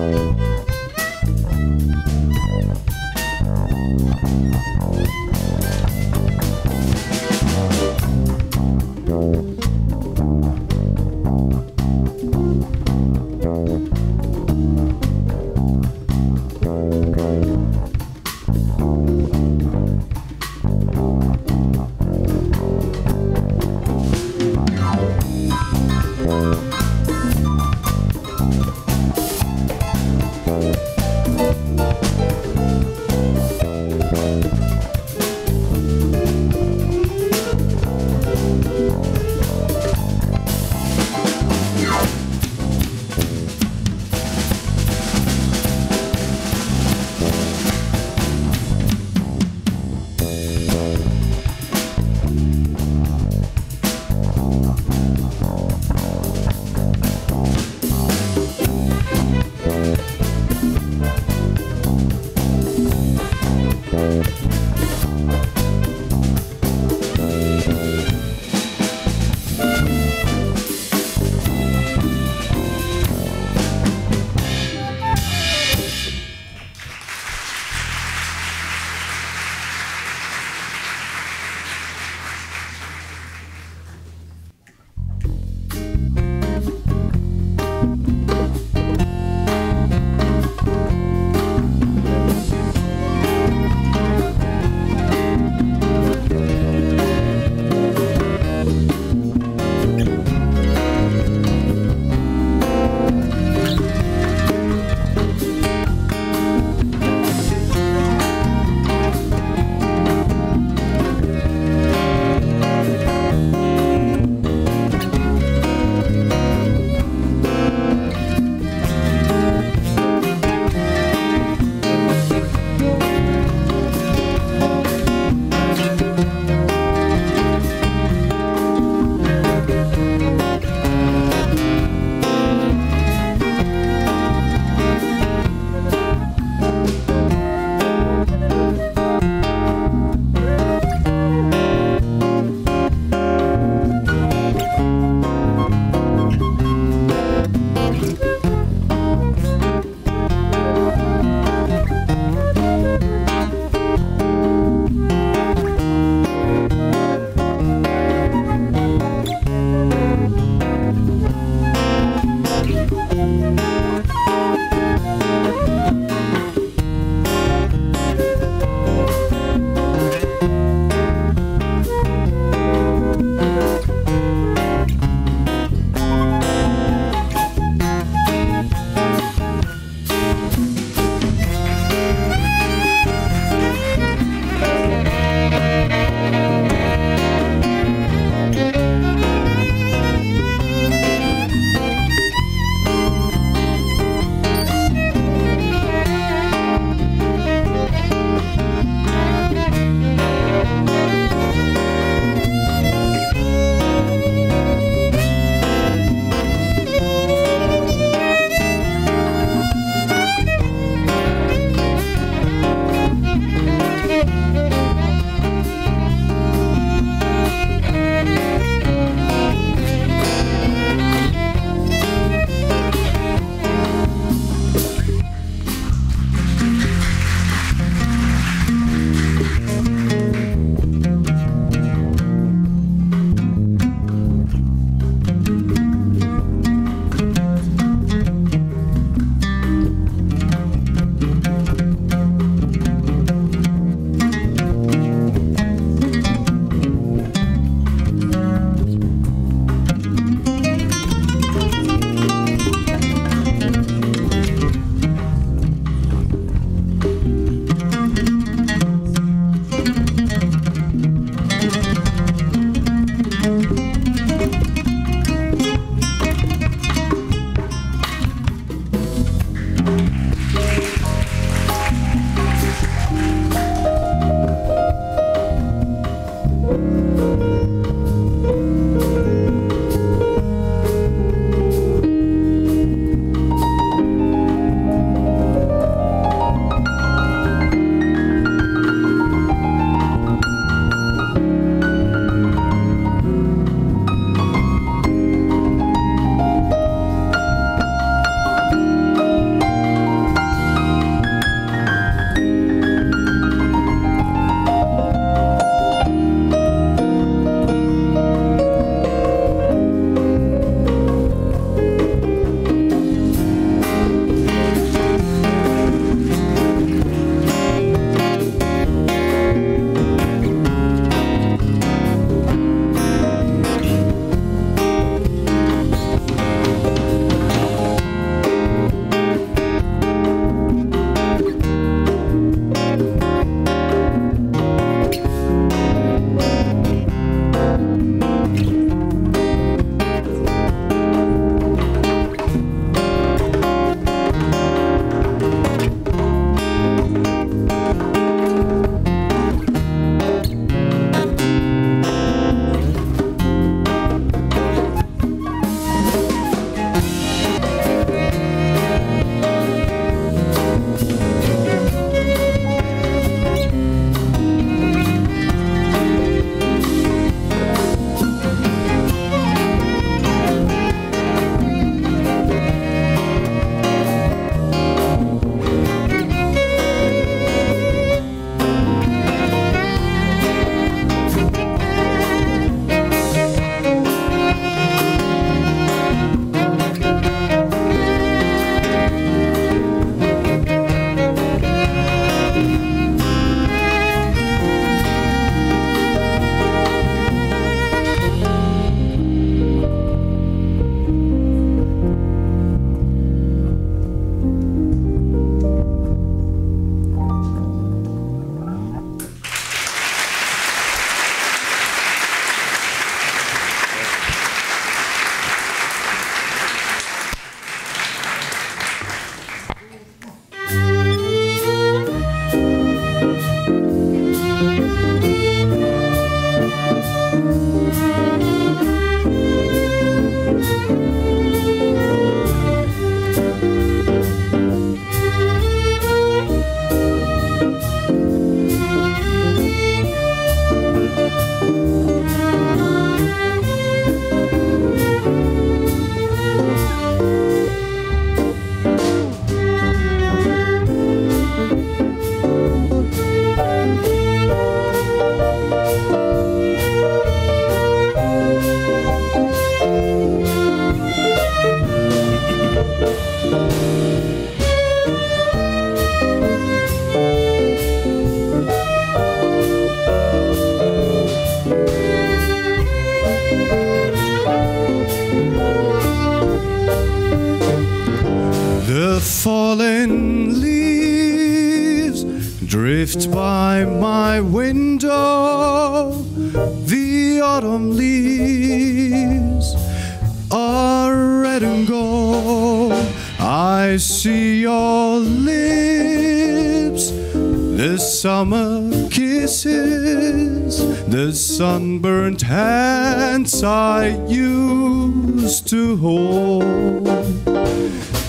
Bye.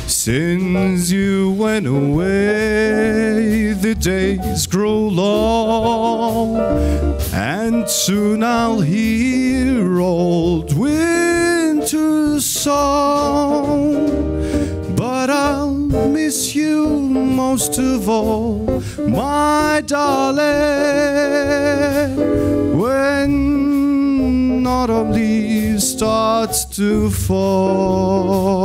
Since you went away, the days grow long, and soon I'll hear old winter's song. But I'll miss you most of all, my darling, when autumn leaves starts to fall.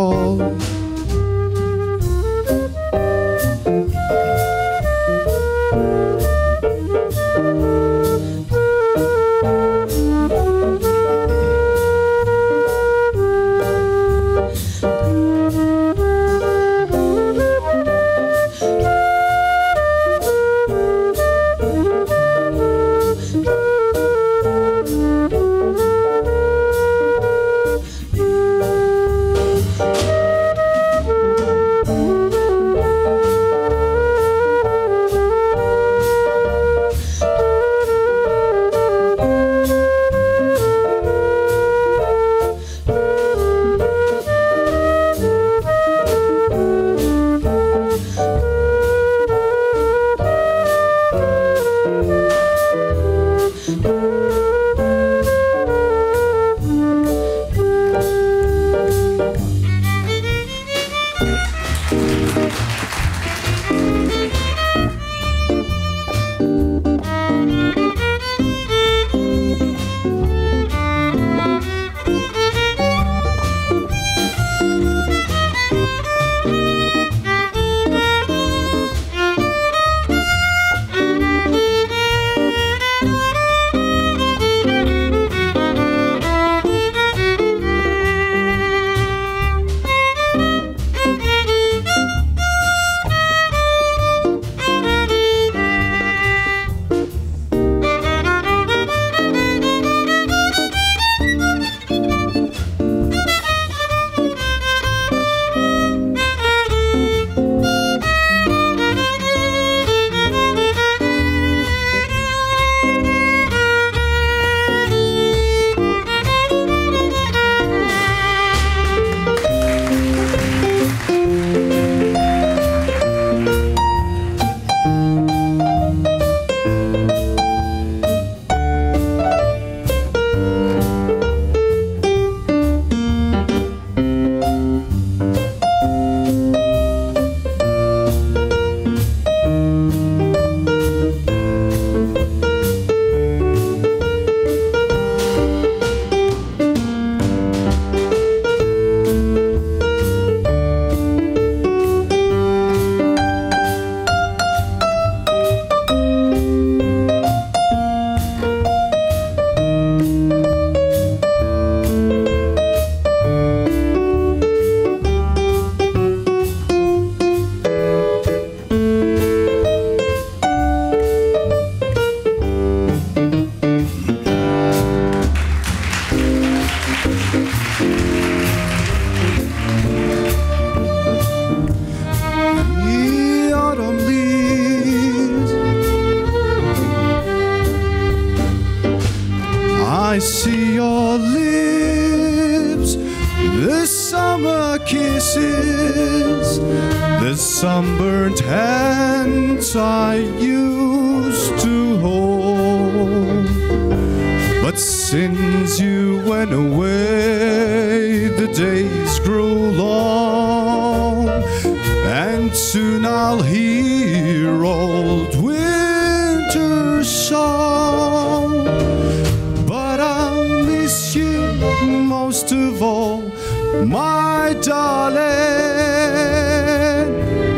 my darling,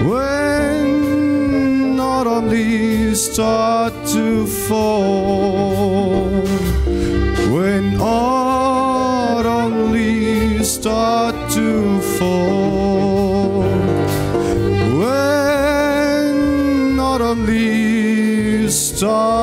when autumn leaves start to fall, when autumn leaves start to fall, when autumn leaves start.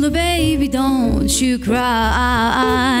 Little baby, don't you cry.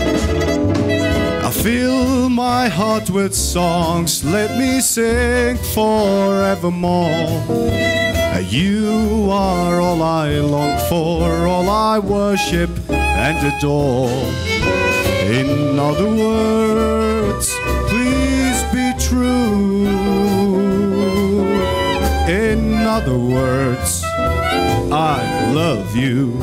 Fill my heart with songs, let me sing forevermore. You are all I long for, all I worship and adore. In other words, please be true. In other words, I love you.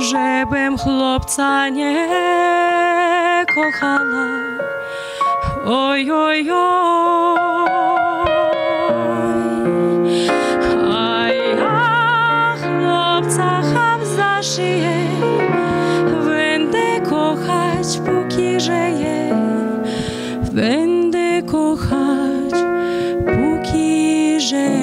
żebym chłopca nie kochała. Oj, oj, oj. A ja chłopca cham za szyję, będę kochać, póki żyję. Będę kochać, póki żyję.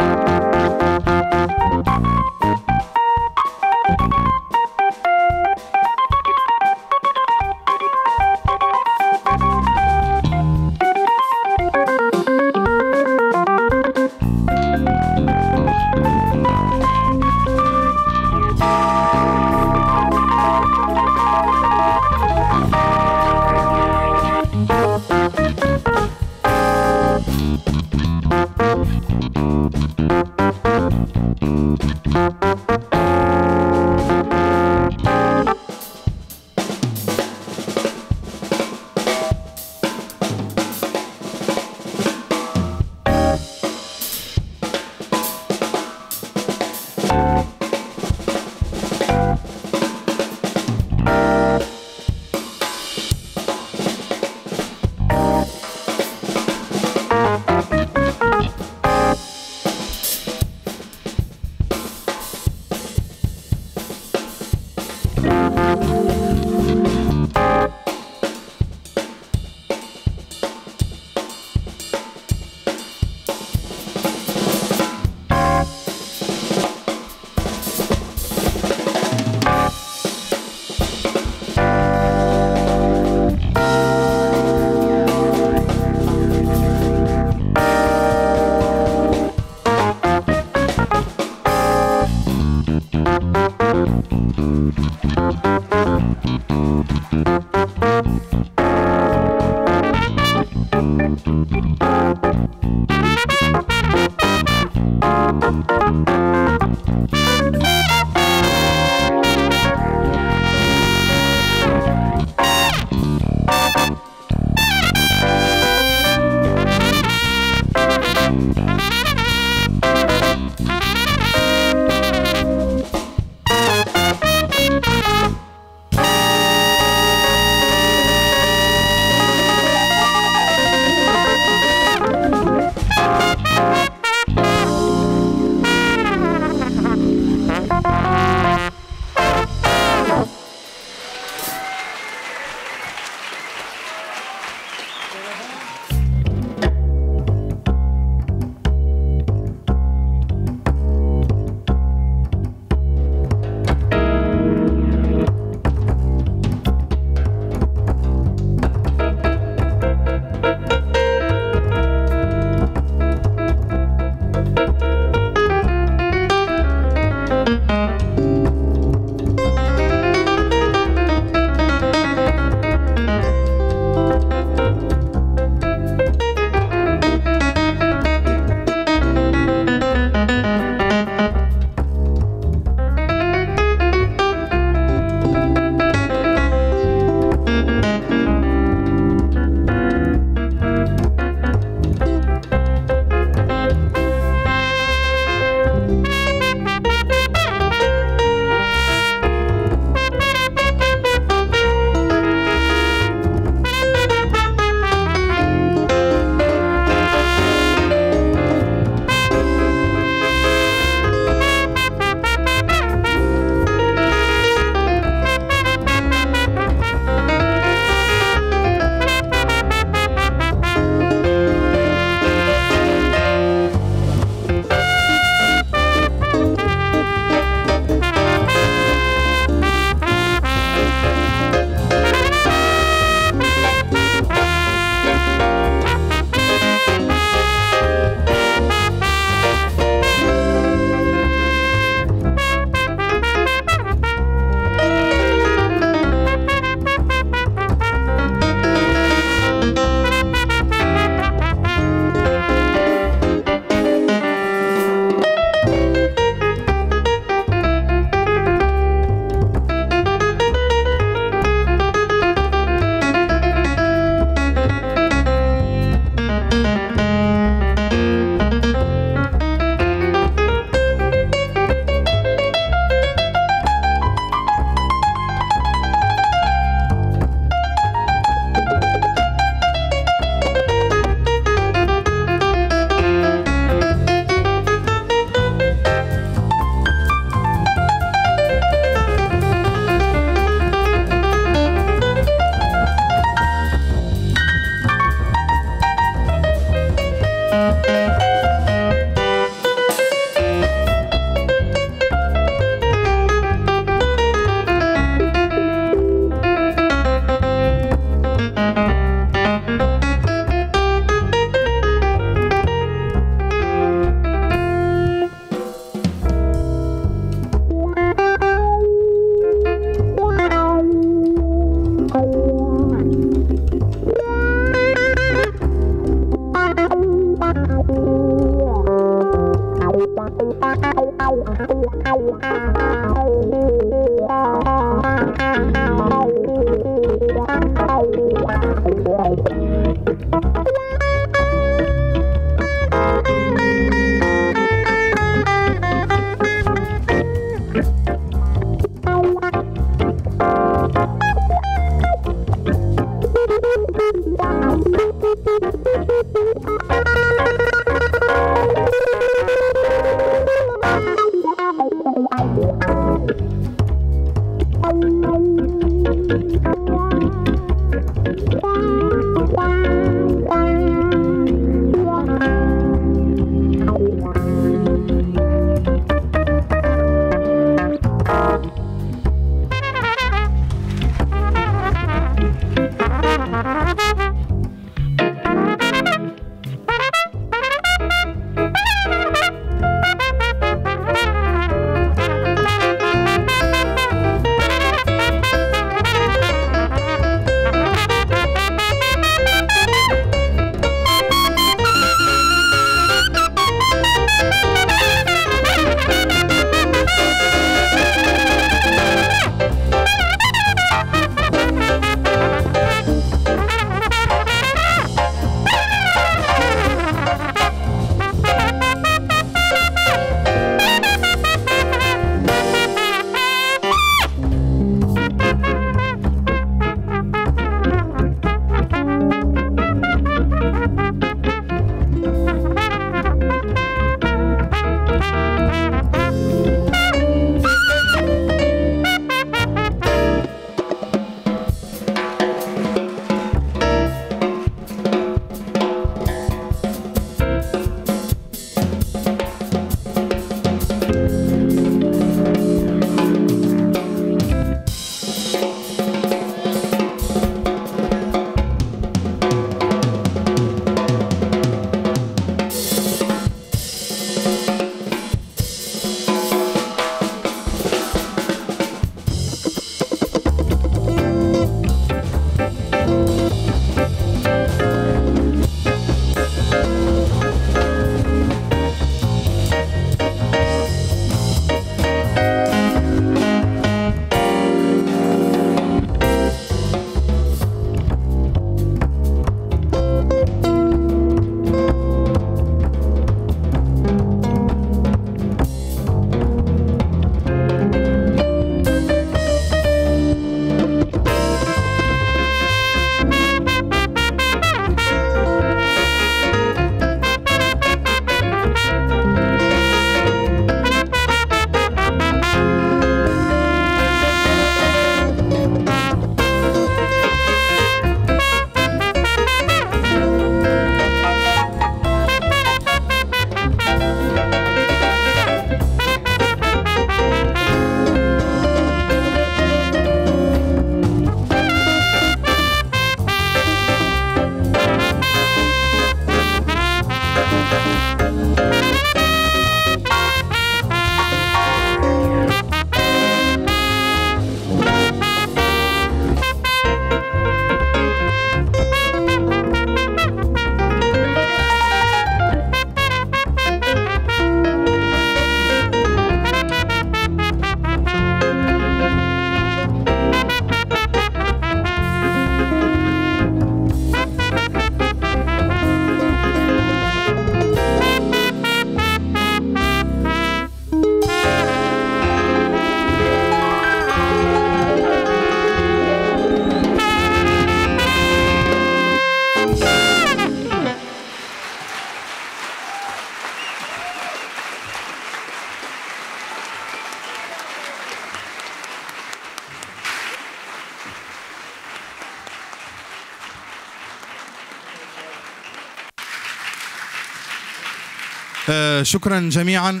شكرا جميعا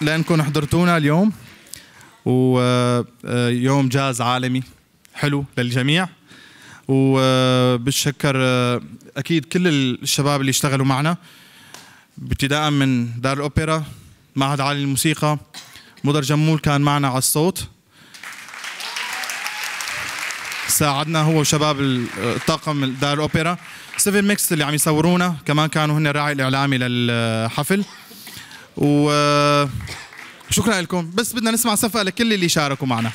لأنكم حضرتونا اليوم. ويوم جاز عالمي حلو للجميع. وبتشكر أكيد كل الشباب اللي اشتغلوا معنا ابتداء من دار الأوبرا معهد عالي للموسيقى مدر جمول كان معنا على الصوت. ساعدنا هو وشباب ال- الطاقم دار الأوبرا. سيفن ميكس اللي عم يصورونا كمان كانوا هن الراعي الإعلامي للحفل. و شكرا لكم. بس بدنا نسمع صفقة لكل اللي شاركوا معنا.